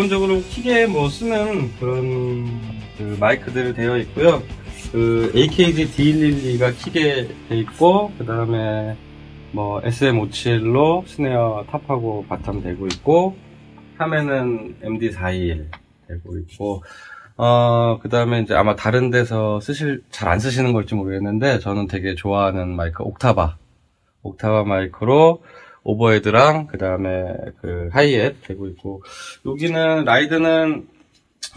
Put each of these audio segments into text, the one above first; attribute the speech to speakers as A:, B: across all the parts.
A: 크게 뭐 쓰는 그런 그 마이크들 되어 있고요. 그 AKG D112가 킥에 돼 있고 그 다음에 뭐 SM57로 snare top하고 bottom 대고 있고 탐은 MD421 대고 있고 어, 그 다음에 이제 아마 다른 데서 쓰실, 잘 안 쓰시는 걸지 모르겠는데, 저는 되게 좋아하는 마이크, Oktava. Oktava 마이크로 overhead랑, 그 다음에 그 하이햇 되고 있고, 여기는, ride는,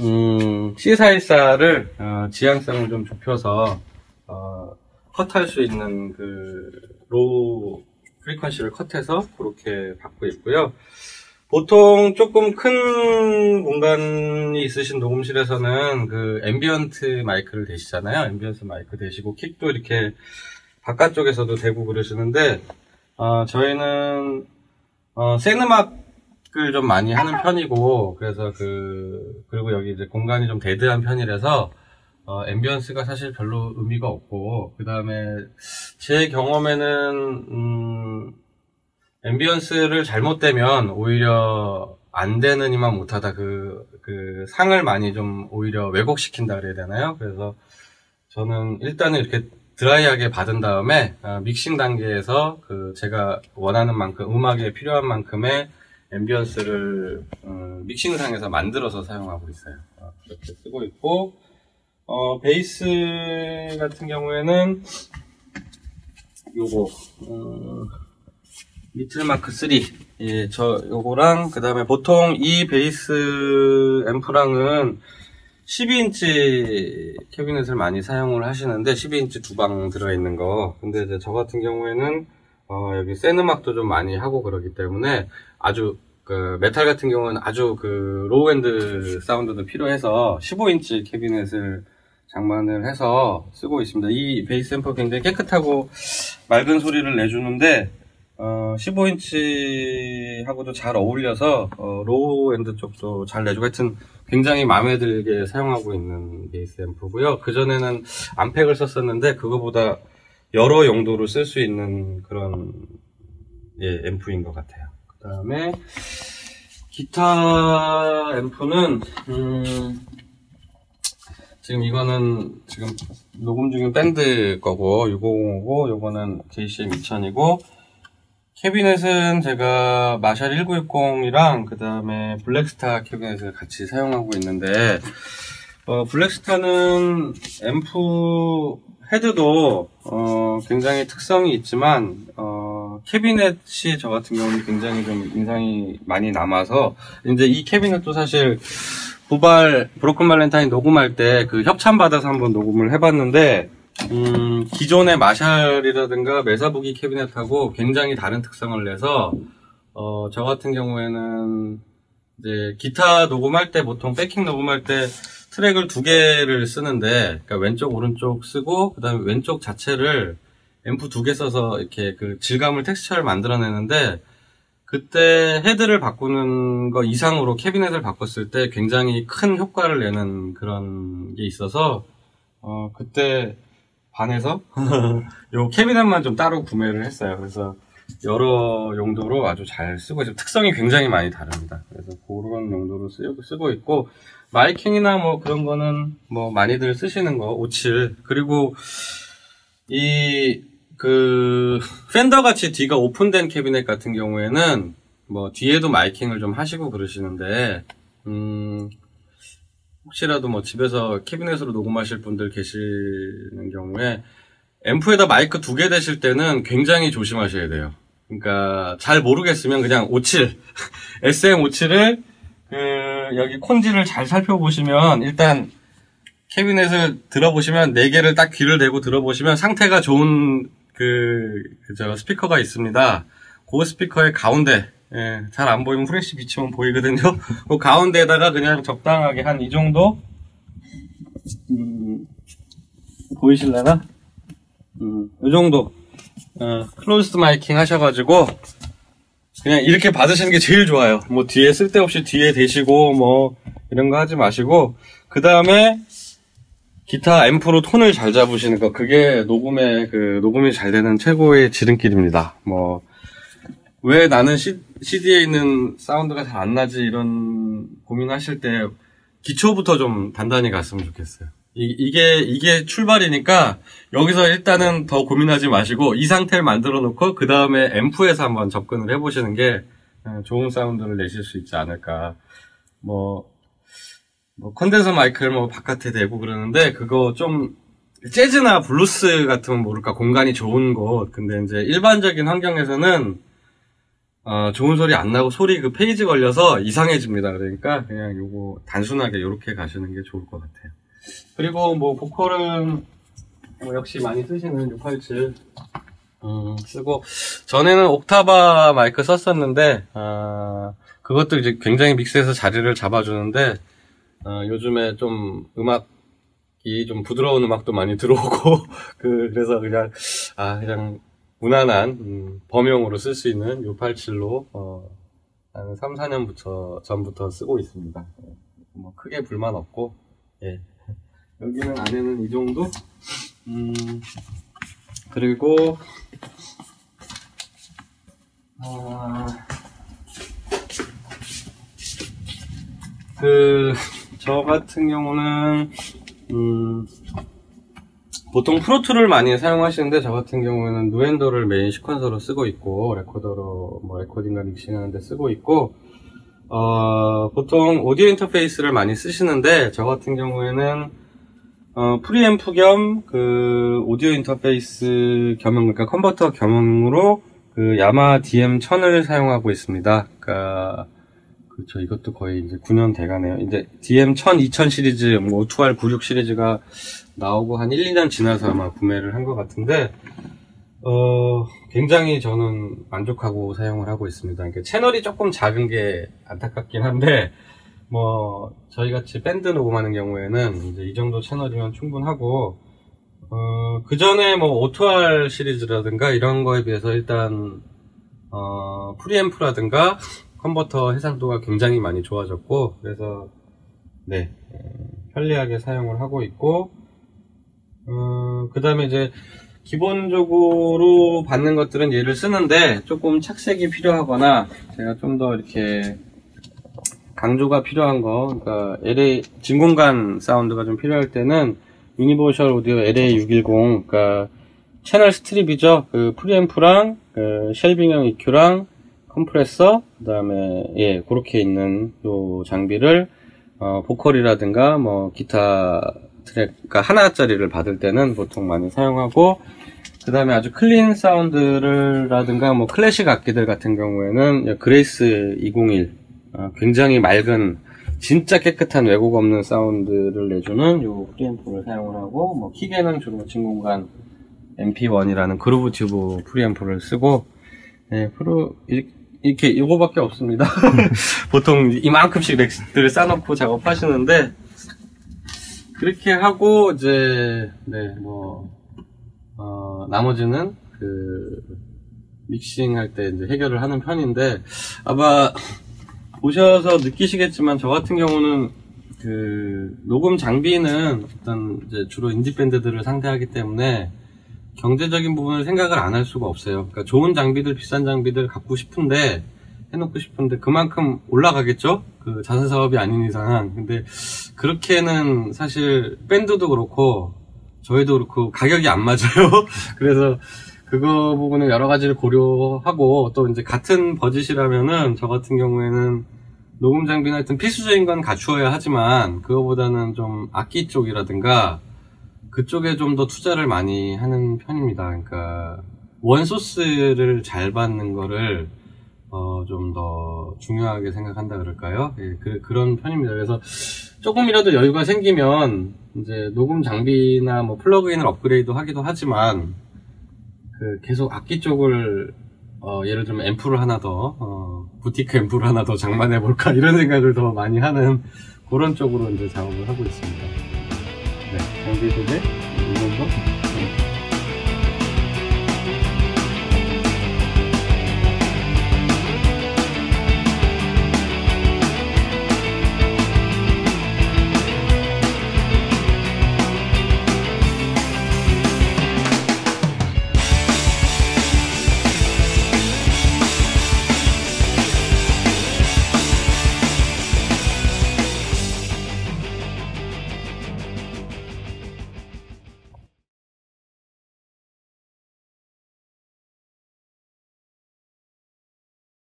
A: 음, C414를, 어, 지향성을 좀 좁혀서, 어, 컷할 수 있는 그, low frequency를 컷해서 그렇게 받고 있고요. 보통 조금 큰 공간이 있으신 녹음실에서는 그 ambient 마이크를 대시잖아요. ambient 마이크 대시고 kick도 이렇게 바깥쪽에서도 대고 그러시는데 어, 저희는 어, 센 음악을 좀 많이 하는 편이고 그래서 그 그리고 여기 이제 공간이 좀 dead한 편이라서 어, ambience가 사실 별로 의미가 없고 그 다음에 제 경험에는 음, ambience를 잘못되면 오히려 안 대느니만 못하다 그, 그 상을 많이 좀 오히려 왜곡시킨다 그래야 되나요? 그래서 저는 일단은 이렇게 dry하게 받은 다음에 어, 믹싱 단계에서 그 제가 원하는 만큼 음악에 필요한 만큼의 ambience를 어, 믹싱상에서 만들어서 사용하고 있어요. 어, 그렇게 쓰고 있고 어, 베이스 같은 경우에는 요거 어, 리틀마크 3. 예, 저 요거랑 그 다음에 보통 이 베이스 앰프랑은 12인치 캐비넷을 많이 사용을 하시는데 12인치 두 방 들어있는 거. 근데 이제 저 같은 경우에는 어, 여기 센 음악도 좀 많이 하고 그러기 때문에 아주 그 메탈 같은 경우는 아주 그 low-end 사운드도 필요해서 15인치 캐비넷을 장만을 해서 쓰고 있습니다. 이 베이스 앰프 굉장히 깨끗하고 맑은 소리를 내주는데 어, 15인치 하고도 잘 어울려서 어, low-end 쪽도 잘 내주고 하여튼 굉장히 마음에 들게 사용하고 있는 베이스 앰프고요. 그 전에는 암팩을 썼었는데 그거보다 여러 용도로 쓸 수 있는 그런 예, 앰프인 것 같아요. 그 다음에 기타 앰프는 음, 지금 이거는 지금 녹음 중인 밴드 거고 650이고 요거는 JCM 2000이고 캐비넷은 제가 마샬 1960이랑 그 다음에 블랙스타 캐비넷을 같이 사용하고 있는데 어, 블랙스타는 앰프 헤드도 어, 굉장히 특성이 있지만 어, 캐비넷이 저 같은 경우는 굉장히 좀 인상이 많이 남아서 이제 이 캐비넷도 사실 부발 브로큰 발렌타인 녹음할 때 그 협찬 받아서 한번 녹음을 해봤는데 음, 기존의 마샬이라든가 메사부기 캐비넷하고 굉장히 다른 특성을 내서 어, 저 같은 경우에는 이제 기타 녹음할 때 보통 backing 녹음할 때 트랙을 두 개를 쓰는데 그러니까 왼쪽 오른쪽 쓰고 그다음에 왼쪽 자체를 앰프 두 개 써서 이렇게 그 질감을 텍스처를 만들어내는데 그때 헤드를 바꾸는 거 이상으로 캐비넷을 바꿨을 때 굉장히 큰 효과를 내는 그런 게 있어서 어 그때 반해서 요 캐비넷만 좀 따로 구매를 했어요. 그래서 여러 용도로 아주 잘 쓰고 있어요. 특성이 굉장히 많이 다릅니다. 그래서 그런 용도로 쓰고, 쓰고 있고 miking이나 뭐 그런 거는 뭐 많이들 쓰시는 거, 57. 그리고 이 그 펜더 같이 뒤가 오픈된 캐비넷 같은 경우에는 뭐 뒤에도 miking을 좀 하시고 그러시는데 음 혹시라도 뭐 집에서 캐비넷으로 녹음하실 분들 계시는 경우에 앰프에다 마이크 두 개 대실 때는 굉장히 조심하셔야 돼요. 그러니까 잘 모르겠으면 그냥 57 SM57을 그 여기 콘지를 잘 살펴보시면 일단 캐비넷을 들어보시면 네 개를 딱 귀를 대고 들어보시면 상태가 좋은 그 그저 스피커가 있습니다. 그 스피커의 가운데 예, 잘 안 보이면 후레쉬 비치면 보이거든요. 그 가운데에다가 그냥 적당하게 한 이 정도 음, 보이실래나? 음, 이 정도 어, closed miking 하셔가지고 그냥 이렇게 받으시는 게 제일 좋아요. 뭐 뒤에 쓸데없이 뒤에 대시고 뭐 이런 거 하지 마시고 그 다음에 기타 앰프로 톤을 잘 잡으시는 거 그게 녹음에 그 녹음이 잘 되는 최고의 지름길입니다. 뭐 왜 나는 시, CD에 있는 사운드가 잘 안 나지 이런 고민하실 때 기초부터 좀 단단히 갔으면 좋겠어요. 이, 게 이게 출발이니까 여기서 일단은 더 고민하지 마시고 이 상태를 만들어 놓고 그 다음에 앰프에서 한번 접근을 해보시는 게 어, 좋은 사운드를 내실 수 있지 않을까. 뭐, 뭐 컨덴서 마이크를 뭐 바깥에 대고 그러는데 그거 좀 재즈나 블루스 같은 모를까 공간이 좋은 곳. 근데 이제 일반적인 환경에서는 어, 좋은 소리 안 나고 소리 그 페이지 걸려서 이상해집니다. 그러니까 그냥 요거 단순하게 이렇게 가시는 게 좋을 것 같아요. 그리고 뭐 보컬은 뭐 역시 많이 쓰시는 687 음, 쓰고 전에는 옥타바 마이크 썼었는데 아, 그것도 이제 굉장히 믹스해서 자리를 잡아주는데 아, 요즘에 좀 음악이 좀 부드러운 음악도 많이 들어오고 그, 래서 그냥 아 그냥 무난한 음, 범용으로 쓸 수 있는 687로 어, 한 3, 4년부터 전부터 쓰고 있습니다. 뭐 크게 불만 없고 예. 여기는 안에는 이 정도. 음, 그리고 아, 그저 같은 경우는 음, 보통 Pro Tool을 많이 사용하시는데 저 같은 경우에는 Nuendo를 메인 sequencer로 쓰고 있고 레코더로 뭐 레코딩과 믹싱하는데 쓰고 있고 어, 보통 오디오 인터페이스를 많이 쓰시는데 저 같은 경우에는 어, 프리앰프 겸 그 오디오 인터페이스 겸용 그러니까 컨버터 겸용으로 그 Yamaha DM1000을 사용하고 있습니다. 그러니까 그렇죠. 이것도 거의 이제 9년 돼가네요. 이제 DM1000, 2000 시리즈, 뭐 5R 96 시리즈가 나오고 한 1, 2년 지나서 아마 구매를 한 것 같은데 어, 굉장히 저는 만족하고 사용을 하고 있습니다. 그러니까 채널이 조금 작은 게 안타깝긴 한데 뭐 저희 같이 밴드 녹음하는 경우에는 이제 이 정도 채널이면 충분하고 어, 그 전에 뭐 오토알 시리즈라든가 이런 거에 비해서 일단 어, 프리앰프라든가 컨버터 해상도가 굉장히 많이 좋아졌고 그래서 네 편리하게 사용을 하고 있고 어, 그 다음에 이제 기본적으로 받는 것들은 얘를 쓰는데 조금 착색이 필요하거나 제가 좀 더 이렇게 강조가 필요한 거, 그러니까 LA 진공관 사운드가 좀 필요할 때는 Universal Audio LA610, 그러니까 채널 스트립이죠. 그 프리앰프랑 그 shelving형 EQ랑 컴프레서, 그 다음에 예 그렇게 있는 요 장비를 어, 보컬이라든가 뭐 기타 트랙, 그러니까 하나짜리를 받을 때는 보통 많이 사용하고 그 다음에 아주 clean 사운드를라든가 뭐 클래식 악기들 같은 경우에는 Grace 201 어, 굉장히 맑은 진짜 깨끗한 왜곡 없는 사운드를 내주는 요 프리앰프를 사용을 하고 뭐 kick에는 주로 진공관 MP1이라는 Groove Tube 프리앰프를 쓰고 네, 프로 이렇게 요거밖에 없습니다. 보통 이만큼씩 rack들을 쌓아놓고 작업하시는데 그렇게 하고 이제 네뭐 어, 나머지는 그 믹싱 할 때 이제 해결을 하는 편인데 아마 보셔서 느끼시겠지만 저 같은 경우는 그 녹음 장비는 일단 이제 주로 인디 밴드들을 상대하기 때문에 경제적인 부분을 생각을 안 할 수가 없어요. 그러니까 좋은 장비들, 비싼 장비들 갖고 싶은데 해놓고 싶은데 그만큼 올라가겠죠? 그 자선 사업이 아닌 이상은. 근데 그렇게는 사실 밴드도 그렇고 저희도 그렇고 가격이 안 맞아요. 그래서 그거 부분은 여러 가지를 고려하고 또 이제 같은 버짓이라면은 저 같은 경우에는 녹음 장비나 하여튼 필수적인 건 갖추어야 하지만 그거보다는 좀 악기 쪽이라든가 그쪽에 좀 더 투자를 많이 하는 편입니다. 그러니까 원소스를 잘 받는 거를 어, 좀 더 중요하게 생각한다 그럴까요? 예, 그, 그런 편입니다. 그래서 조금이라도 여유가 생기면 이제 녹음 장비나 뭐 플러그인을 업그레이드 하기도 하지만 그 계속 악기 쪽을 어, 예를 들면 앰프를 하나 더 어, 부티크 앰프를 하나 더 장만해 볼까 이런 생각을 더 많이 하는 그런 쪽으로 이제 작업을 하고 있습니다. 네, 장비 소개 이 정도. 네.